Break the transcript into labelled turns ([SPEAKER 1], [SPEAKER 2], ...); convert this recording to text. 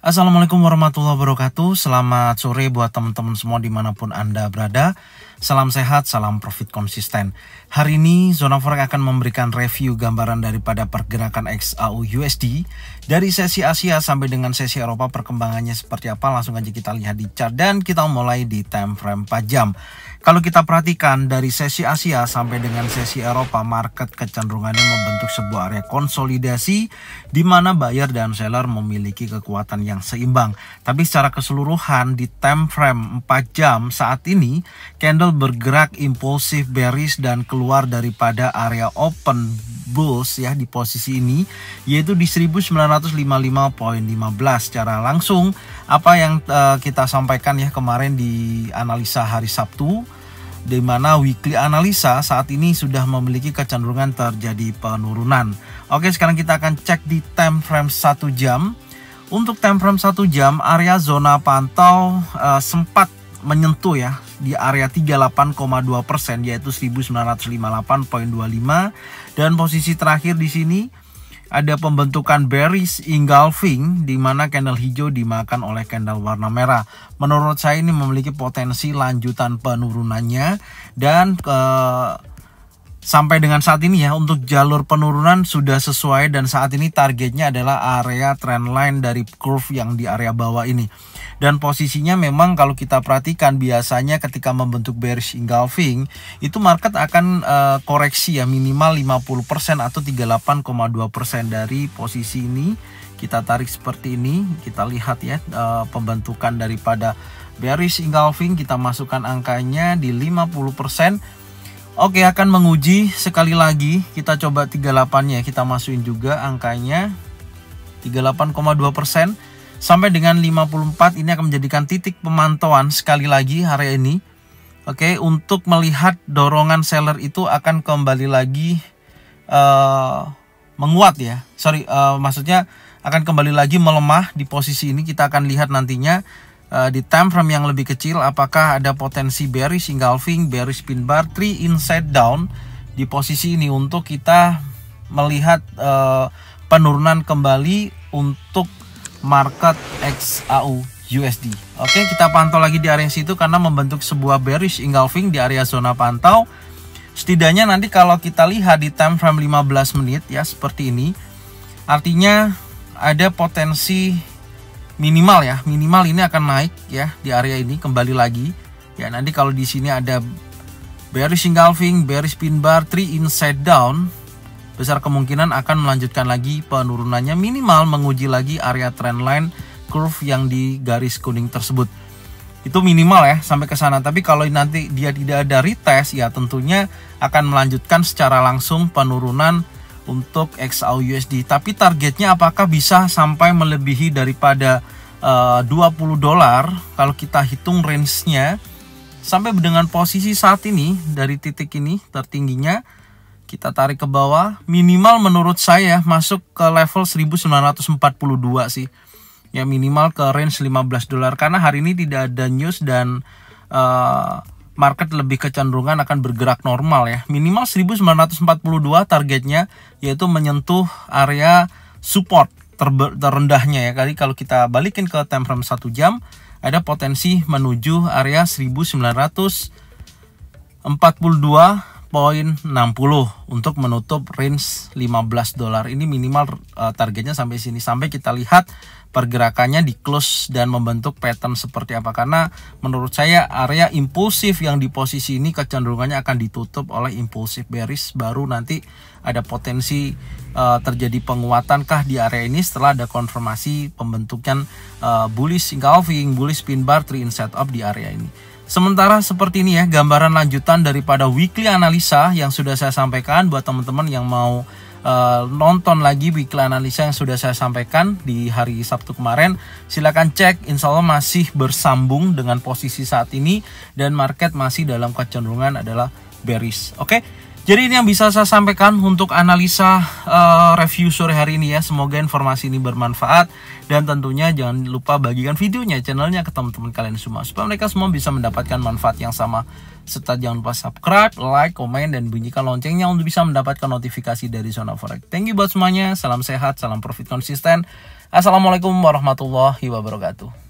[SPEAKER 1] Assalamualaikum warahmatullahi wabarakatuh. Selamat sore buat teman-teman semua di mana pun Anda berada Salam sehat, salam profit konsisten. Hari ini Zona Forex akan memberikan review gambaran daripada pergerakan XAU USD Dari sesi Asia sampai dengan sesi Eropa. Perkembangannya seperti apa? Langsung aja kita lihat di chart dan kita mulai di time frame 4 jam kalau kita perhatikan dari sesi Asia sampai dengan sesi Eropa, market kecenderungannya membentuk sebuah area konsolidasi di mana buyer dan seller memiliki kekuatan yang seimbang. Tapi secara keseluruhan di time frame 4 jam saat ini, candle bergerak impulsif bearish dan keluar daripada area open bulls ya di posisi ini yaitu di 1955.15 secara langsung apa yang uh, kita sampaikan ya kemarin di analisa hari Sabtu di mana weekly analisa saat ini sudah memiliki kecenderungan terjadi penurunan. Oke, sekarang kita akan cek di time frame 1 jam. Untuk time frame 1 jam, area zona pantau uh, sempat menyentuh ya di area 38,2% yaitu 1958.25 dan posisi terakhir di sini ada pembentukan bearish engulfing di mana candle hijau dimakan oleh candle warna merah. Menurut saya ini memiliki potensi lanjutan penurunannya dan ke eh, sampai dengan saat ini ya untuk jalur penurunan sudah sesuai dan saat ini targetnya adalah area trendline dari curve yang di area bawah ini. Dan posisinya memang kalau kita perhatikan biasanya ketika membentuk bearish engulfing itu market akan uh, koreksi ya minimal 50% atau 38,2% dari posisi ini. Kita tarik seperti ini kita lihat ya uh, pembentukan daripada bearish engulfing kita masukkan angkanya di 50% Oke akan menguji sekali lagi kita coba 38 nya kita masukin juga angkanya 38,2% sampai dengan 54 ini akan menjadikan titik pemantauan sekali lagi hari ini. Oke, untuk melihat dorongan seller itu akan kembali lagi uh, menguat ya. Sorry, uh, maksudnya akan kembali lagi melemah di posisi ini. Kita akan lihat nantinya uh, di time frame yang lebih kecil apakah ada potensi bearish engulfing, bearish pin bar, three inside down di posisi ini untuk kita melihat uh, penurunan kembali untuk market XAU USD. Oke, kita pantau lagi di area situ karena membentuk sebuah bearish engulfing di area zona pantau. Setidaknya nanti kalau kita lihat di time frame 15 menit ya seperti ini. Artinya ada potensi minimal ya, minimal ini akan naik ya di area ini kembali lagi. Ya, nanti kalau di sini ada bearish engulfing, bearish pin bar, three inside down, besar kemungkinan akan melanjutkan lagi penurunannya minimal menguji lagi area trendline curve yang di garis kuning tersebut. Itu minimal ya sampai ke sana. Tapi kalau nanti dia tidak ada retest ya tentunya akan melanjutkan secara langsung penurunan untuk XAUUSD. Tapi targetnya apakah bisa sampai melebihi daripada uh, 20 dolar? Kalau kita hitung range-nya sampai dengan posisi saat ini dari titik ini tertingginya kita tarik ke bawah minimal menurut saya masuk ke level 1942 sih. Ya minimal ke range 15 dolar. Karena hari ini tidak ada news dan uh, market lebih kecenderungan akan bergerak normal ya. Minimal 1942 targetnya yaitu menyentuh area support terendahnya ya. Kali kalau kita balikin ke time frame 1 jam ada potensi menuju area 1942 poin 60 untuk menutup range 15 dolar. Ini minimal uh, targetnya sampai sini. Sampai kita lihat pergerakannya di close dan membentuk pattern seperti apa. Karena menurut saya area impulsif yang di posisi ini kecenderungannya akan ditutup oleh impulsif bearish. Baru nanti ada potensi uh, terjadi penguatan kah di area ini setelah ada konfirmasi pembentukan uh, bullish engulfing bullish pin bar three in setup di area ini Sementara seperti ini ya gambaran lanjutan daripada weekly analisa yang sudah saya sampaikan buat teman-teman yang mau uh, nonton lagi weekly analisa yang sudah saya sampaikan di hari Sabtu kemarin. Silahkan cek, insya Allah masih bersambung dengan posisi saat ini dan market masih dalam kecenderungan adalah bearish. Oke. Okay? Jadi ini yang bisa saya sampaikan untuk analisa uh, review sore hari ini ya. Semoga informasi ini bermanfaat dan tentunya jangan lupa bagikan videonya, channelnya ke teman-teman kalian semua supaya mereka semua bisa mendapatkan manfaat yang sama. Serta jangan lupa subscribe, like, komen, dan bunyikan loncengnya untuk bisa mendapatkan notifikasi dari Zona Forex. Thank you buat semuanya. Salam sehat, salam profit konsisten. Assalamualaikum warahmatullahi wabarakatuh.